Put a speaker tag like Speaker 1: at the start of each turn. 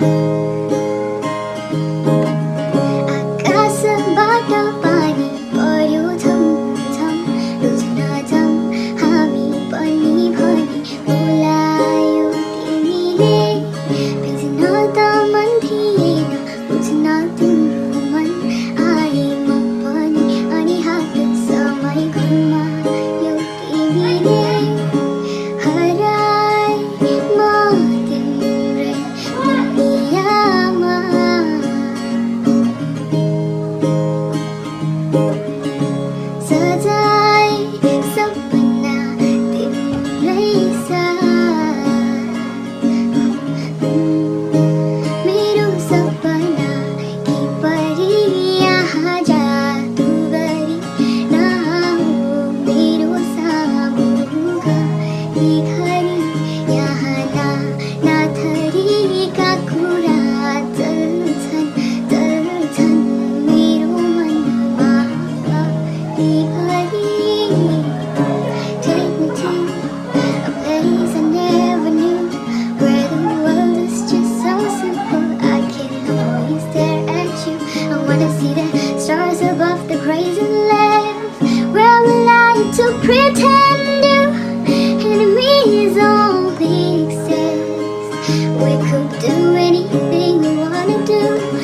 Speaker 1: Bye. wanna see the stars above the crazy land. Where will I to pretend you and me is all exists We could do anything we wanna do.